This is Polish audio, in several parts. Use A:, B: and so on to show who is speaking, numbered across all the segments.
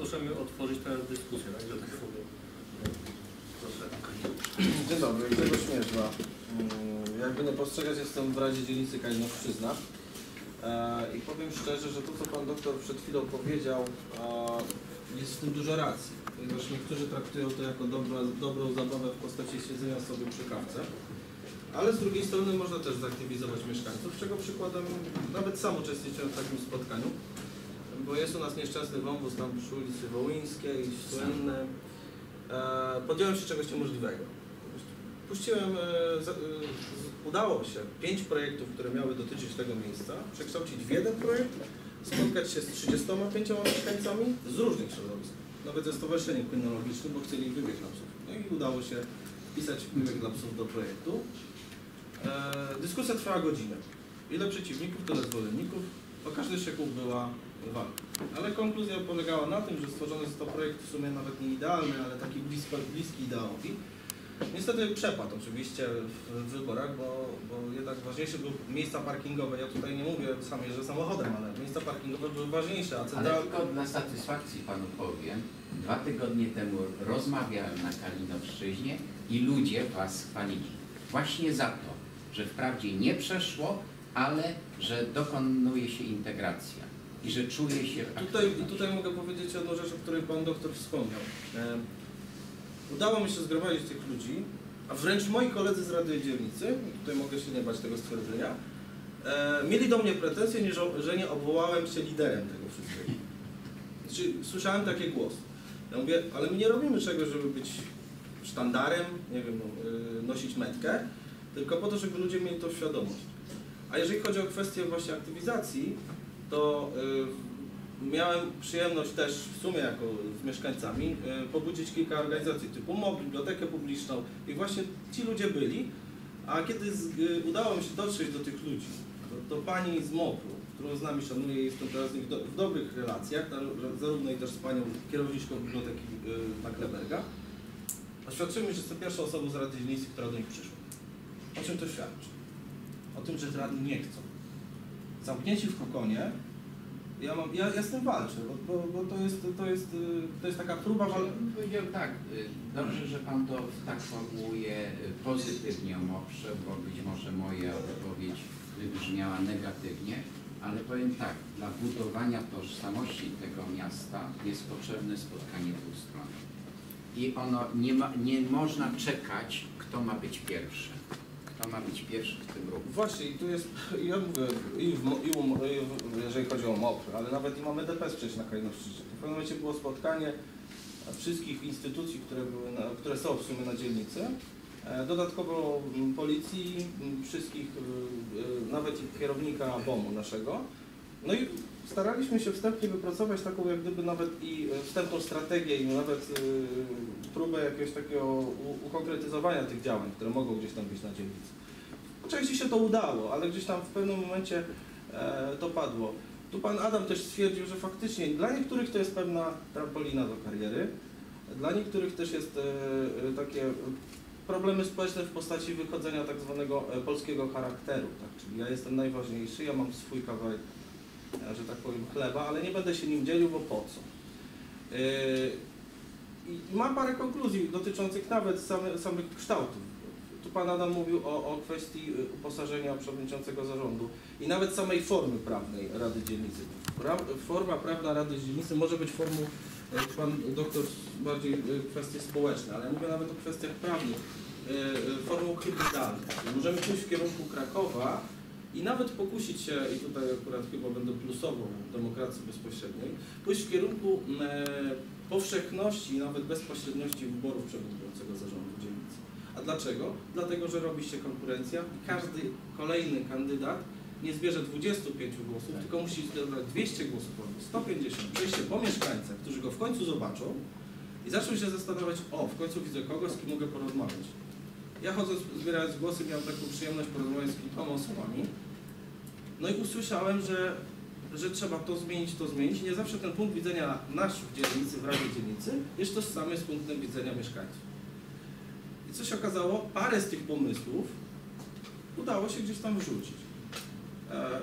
A: możemy otworzyć teraz dyskusję, tak, tak.
B: Dzień dobry, Grzegorz Śmierzła. Mm, Jakby nie postrzegać, jestem w Radzie Dzielnicy Kalinowszczyzna. E, I powiem szczerze, że to, co Pan Doktor przed chwilą powiedział, jest w tym dużo racji. Ponieważ niektórzy traktują to jako dobra, dobrą zabawę w postaci siedzenia sobie przy kawce. Ale z drugiej strony można też zaktywizować mieszkańców, czego przykładem nawet sam uczestniczyłem w takim spotkaniu, bo jest u nas nieszczęsny wąwóz tam przy ulicy Wołyńskiej, słynny. E, podjąłem się czegoś niemożliwego. Puściłem, e, z, e, udało się pięć projektów, które miały dotyczyć tego miejsca, przekształcić w jeden projekt, spotkać się z 35 mieszkańcami z różnych środowisk, nawet ze Stowarzyszeniem Kryminologicznym, bo chcieli wybieg dla psów. No i udało się wpisać wybieg dla psów do projektu. E, dyskusja trwała godzinę. Ile przeciwników, tyle zwolenników. O każdy szczegół była Ale konkluzja polegała na tym, że stworzony został projekt w sumie nawet nie idealny, ale taki blisko, bliski ideałowi. Niestety przepadł oczywiście w, wyborach, bo, bo jednak ważniejsze były miejsca parkingowe. Ja tutaj nie mówię sam jeżdżę samochodem, ale miejsca parkingowe były ważniejsze, a
C: Ale tylko dla satysfakcji panu powiem, dwa tygodnie temu rozmawiałem na Kalinowszczyźnie i ludzie was chwalili. Właśnie za to, że wprawdzie nie przeszło, ale że dokonuje się integracja i że czuje się
B: Tutaj,
C: aktywność.
B: I tutaj mogę powiedzieć jedną rzecz, o której Pan doktor wspomniał. E, udało mi się zgromadzić tych ludzi, a wręcz moi koledzy z Rady Dzielnicy, tutaj mogę się nie bać tego stwierdzenia, e, mieli do mnie pretensje, że nie obwołałem się liderem tego wszystkiego. Znaczy, słyszałem takie głosy. Ja mówię, ale my nie robimy czegoś, żeby być sztandarem, nie wiem, no, y, nosić metkę, tylko po to, żeby ludzie mieli tą świadomość. A jeżeli chodzi o kwestię właśnie aktywizacji, to y, miałem przyjemność też w sumie jako z mieszkańcami y, pobudzić kilka organizacji typu MOP, Bibliotekę Publiczną i właśnie ci ludzie byli, a kiedy z, y, udało mi się dotrzeć do tych ludzi, to pani z MOP-u, którą z nami szanuję jestem teraz nich do, w dobrych relacjach, zarówno i też z panią kierowniczką Biblioteki na Kleberga, oświadczyły mi, że jestem pierwszą osobą z Rady Dzielnicy, która do nich przyszła. O czym to świadczy? O tym, że radni nie chcą. Zamknięci w kokonie, ja, mam, ja, ja z tym walczę, bo, bo, bo to, jest, to, jest, y, to jest taka próba walki.
C: Powiedział tak, y, dobrze, że Pan to tak formułuje y, pozytywnie o MOPRze, bo być może moja wypowiedź wybrzmiała negatywnie, ale powiem tak, dla budowania tożsamości tego miasta jest potrzebne spotkanie dwóch stron. I ono nie, ma, nie można czekać, kto ma być pierwszy. Ma być pierwszy w tym ruchu.
B: Właśnie i tu jest, ja mówię, i, w, i, u, i w, jeżeli chodzi o MOP, ale nawet i mamy DPS przecież na Kajnowszczyźnie. W pewnym momencie było spotkanie wszystkich instytucji, które, były na, które są w sumie na dzielnicy. E, Dodatkowo policji, wszystkich, y, y, nawet i kierownika BOM-u naszego. No i staraliśmy się wstępnie wypracować taką jak gdyby nawet i e, wstępną strategię i nawet y, próbę jakiegoś takiego ukonkretyzowania tych działań, które mogą gdzieś tam być na dzielnicy. Po części się to udało, ale gdzieś tam w pewnym momencie e, to padło. Tu pan Adam też stwierdził, że faktycznie dla niektórych to jest pewna trampolina do kariery, dla niektórych też jest e, e, takie problemy społeczne w postaci wychodzenia tak zwanego e, polskiego charakteru. Tak? Czyli ja jestem najważniejszy, ja mam swój kawałek, e, że tak powiem, chleba, ale nie będę się nim dzielił, bo po co? E, I ma parę konkluzji dotyczących nawet same, samych kształtów. Tu Pan Adam mówił o, o kwestii y, uposażenia przewodniczącego zarządu i nawet samej formy prawnej Rady Dzielnicy. Ra, forma prawna Rady Dzielnicy może być formą, y, Pan doktor bardziej y, kwestie społeczne, ale ja mówię nawet o kwestiach prawnych, formą hybrydalną. Możemy pójść w kierunku Krakowa i nawet pokusić się, i tutaj akurat chyba będę plusował demokracji bezpośredniej, pójść w kierunku e, powszechności i nawet bezpośredniości wyborów przewodniczącego zarządu dzielnicy. A dlaczego? Dlatego, że robi się konkurencja i każdy kolejny kandydat nie zbierze 25 głosów, tylko musi zebrać 200 głosów, albo 150, przejść się po mieszkańcach, którzy go w końcu zobaczą i zaczną się zastanawiać, o, w końcu widzę kogoś, z kim mogę porozmawiać. Ja chodząc, zbierając głosy, miałem taką przyjemność porozmawiać z kilkoma osobami. No i usłyszałem, że, że trzeba to zmienić, to zmienić. Nie zawsze ten punkt widzenia nasz w dzielnicy, w Radzie Dzielnicy jest tożsamy z punktem widzenia mieszkańców. I co się okazało? Parę z tych pomysłów udało się gdzieś tam wrzucić. E,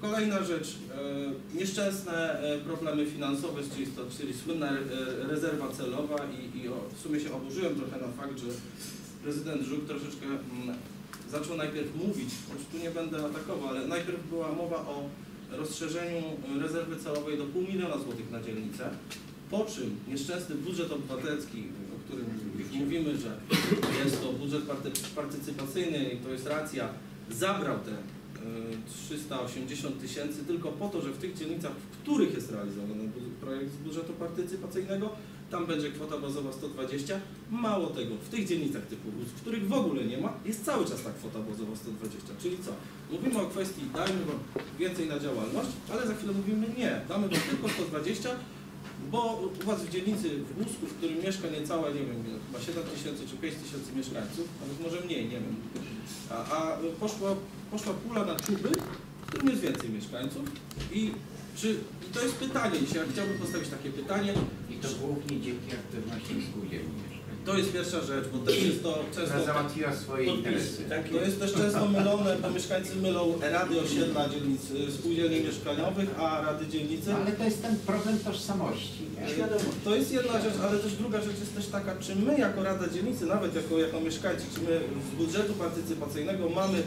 B: Kolejna rzecz, e, nieszczęsne e, problemy finansowe, czyli, to, czyli słynna rezerwa celowa i, i o, w sumie się oburzyłem trochę na fakt, że prezydent Żuk troszeczkę mm, zaczął najpierw mówić, choć tu nie będę atakował, ale najpierw była mowa o rozszerzeniu rezerwy celowej do pół miliona złotych na dzielnicę, po czym nieszczęsny budżet obywatelski, o którym mówimy, że jest to budżet party- partycypacyjny i to jest racja, zabrał te e, 380 tysięcy tylko po to, że w tych dzielnicach, w których jest realizowany projekt z budżetu partycypacyjnego, tam będzie kwota bazowa 120. Mało tego, w tych dzielnicach typu Łódź, w których w ogóle nie ma, jest cały czas ta kwota bazowa 120. Czyli co? Mówimy o kwestii dajmy wam więcej na działalność, ale za chwilę mówimy nie, damy wam tylko 120, bo u Was w dzielnicy w Łódzku, w którym mieszka niecałe, nie wiem, chyba 7 tysięcy czy 5 tysięcy mieszkańców, nawet może mniej, nie wiem, a, a poszła, poszła pula na Czuby, w którym jest więcej mieszkańców i czy, i to jest pytanie dzisiaj, ja chciałbym postawić takie pytanie,
C: I to głównie dzięki aktywności spółdzielni mieszkań,
B: to jest pierwsza rzecz, bo też jest to często...
C: załatwiła swoje interesy.
A: tak?
B: To jest też często mylone, bo mieszkańcy mylą rady osiedla dzielnic y, spółdzielni mieszkaniowych, a rady dzielnicy.
C: No, ale to jest ten problem tożsamości. Nie?
B: To jest jedna rzecz, ale też druga rzecz jest też taka, czy my jako Rada Dzielnicy, nawet jako, jako mieszkańcy, czy my z budżetu partycypacyjnego mamy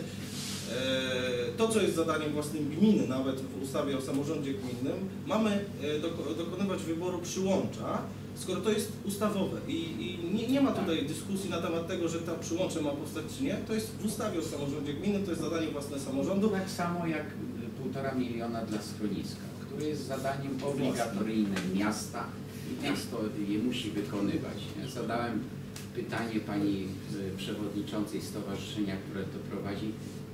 B: to, co jest zadaniem własnym gminy, nawet w ustawie o samorządzie gminnym, mamy e, doko, dokonywać wyboru przyłącza, skoro to jest ustawowe i, i nie, nie ma tutaj dyskusji na temat tego, że ta przyłącze ma powstać czy nie, to jest w ustawie o samorządzie gminnym, to jest zadanie własne samorządu.
C: Tak samo jak y, półtora miliona dla schroniska, które jest zadaniem obligatoryjnym miasta i miasto je musi wykonywać. Ja zadałem pytanie pani przewodniczącej stowarzyszenia, które to prowadzi.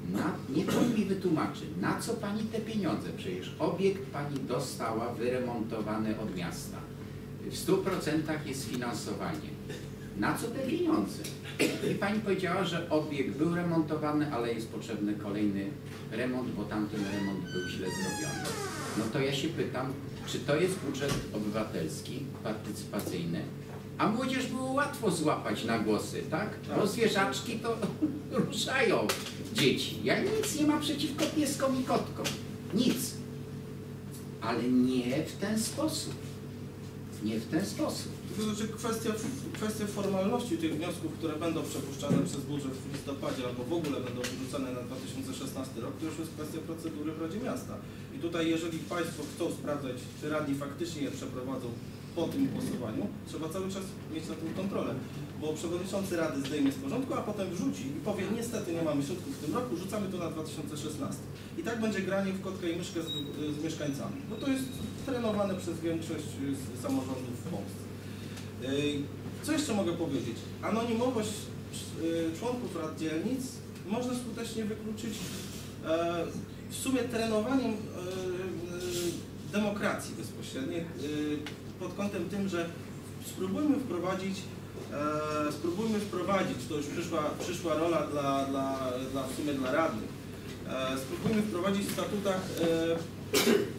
C: Na, pan mi wytłumaczy, na co pani te pieniądze? Przecież obiekt pani dostała wyremontowany od miasta. W 100% jest finansowanie. Na co te pieniądze? I pani powiedziała, że obiekt był remontowany, ale jest potrzebny kolejny remont, bo tamten remont był źle zrobiony. No to ja się pytam, czy to jest budżet obywatelski, partycypacyjny? A młodzież było łatwo złapać na głosy, tak? Bo zwierzaczki to ruszają dzieci. Ja nic nie mam przeciwko pieskom i kotkom. Nic. Ale nie w ten sposób. Nie w ten sposób.
B: To znaczy kwestia, kwestia formalności tych wniosków, które będą przepuszczane przez budżet w listopadzie albo w ogóle będą wyrzucane na 2016 rok, to już jest kwestia procedury w Radzie Miasta. I tutaj jeżeli Państwo chcą sprawdzać, czy radni faktycznie je przeprowadzą po tym głosowaniu, trzeba cały czas mieć na tym kontrolę. Bo przewodniczący Rady zdejmie z porządku, a potem wrzuci i powie, niestety nie mamy środków w tym roku, rzucamy to na 2016. I tak będzie granie w kotkę i myszkę z, z mieszkańcami. Bo to jest trenowane przez większość samorządów w Polsce. Co jeszcze mogę powiedzieć? Anonimowość yy, członków rad dzielnic można skutecznie wykluczyć e, w sumie trenowaniem e, e, demokracji bezpośredniej e, pod kątem tym, że spróbujmy wprowadzić e, spróbujmy wprowadzić, to już przyszła, przyszła rola dla, dla, dla w sumie dla radnych, e, spróbujmy wprowadzić w statutach e,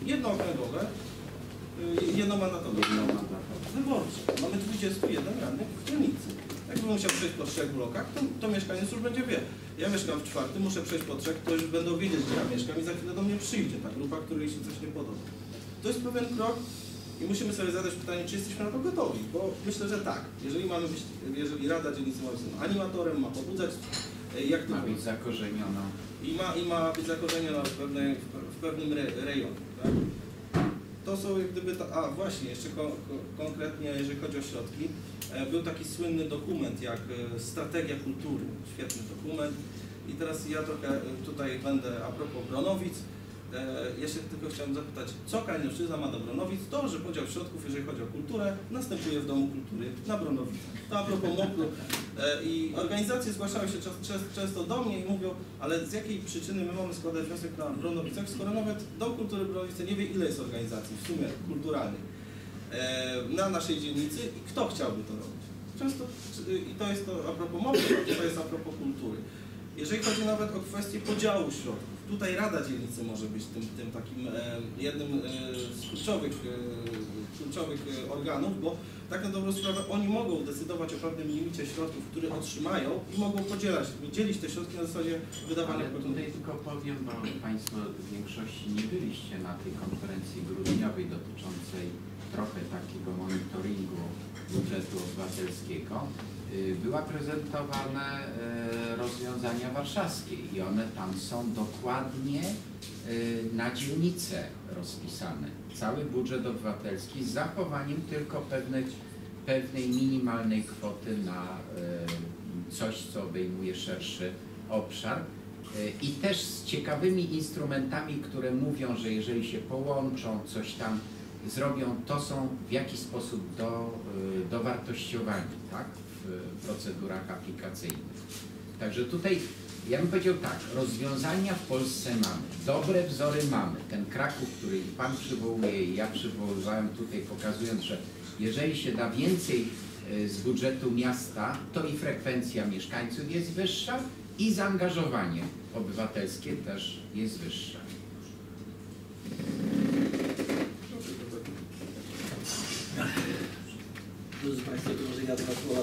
B: jednookręgowe, e, jednomandatowe wyborcze. Mamy 21 radnych w dzielnicy. Jakby musiał przejść po trzech blokach, to, to mieszkaniec już będzie wie. Ja mieszkam w czwartym, muszę przejść po trzech, to już będą wiedzieć, gdzie ja mieszkam i za chwilę do mnie przyjdzie ta grupa, której się coś nie podoba. To jest pewien krok i musimy sobie zadać pytanie, czy jesteśmy na to gotowi, bo myślę, że tak. Jeżeli mamy być, jeżeli Rada Dzielnicy ma być animatorem, ma pobudzać, e, jak to
C: Ma być zakorzeniona.
B: i ma, i ma być zakorzeniona w, pewnej, w pewnym re, rejonie. Tak? To są jak gdyby, ta, a właśnie, jeszcze ko, ko, konkretnie jeżeli chodzi o środki, e, był taki słynny dokument jak e, Strategia Kultury, świetny dokument i teraz ja trochę tutaj będę a propos Bronowic, ja się tylko chciałem zapytać, co Kalinoszyzna ma do Bronowic? To, że podział środków, jeżeli chodzi o kulturę, następuje w Domu Kultury na Bronowicach. To a propos MOPR-u. E, I organizacje zgłaszały się często do mnie i mówią, ale z jakiej przyczyny my mamy składać wniosek na Bronowicach, skoro nawet Dom Kultury Bronowice nie wie, ile jest organizacji w sumie kulturalnych e, na naszej dzielnicy i kto chciałby to robić. Często, i to jest to a propos MOPR, to jest a propos kultury. Jeżeli chodzi nawet o kwestię podziału środków, tutaj Rada Dzielnicy może być tym, tym takim e, jednym e, z kluczowych, e, kluczowych organów, bo tak na dobrą sprawę oni mogą decydować o pewnym limicie środków, które otrzymają i mogą podzielać, dzielić te środki na zasadzie wydawania
C: Ale tutaj tylko powiem, bo Państwo w większości nie byliście na tej konferencji grudniowej dotyczącej trochę takiego monitoringu budżetu obywatelskiego. Y, Była prezentowane e, rozwiązania warszawskie i one tam są dokładnie y, na dzielnicę rozpisane. Cały budżet obywatelski z zachowaniem tylko pewnych, pewnej minimalnej kwoty na coś, co obejmuje szerszy obszar. I też z ciekawymi instrumentami, które mówią, że jeżeli się połączą, coś tam zrobią, to są w jakiś sposób do, dowartościowani tak? Procedurach aplikacyjnych. Także tutaj ja bym powiedział tak, rozwiązania w Polsce mamy, dobre wzory mamy. Ten Kraków, który Pan przywołuje i ja przywoływałem tutaj, pokazując, że jeżeli się da więcej e, z budżetu miasta, to i frekwencja mieszkańców jest wyższa i zaangażowanie obywatelskie też jest wyższe.
D: Drodzy Państwo, to może ja dwa słowa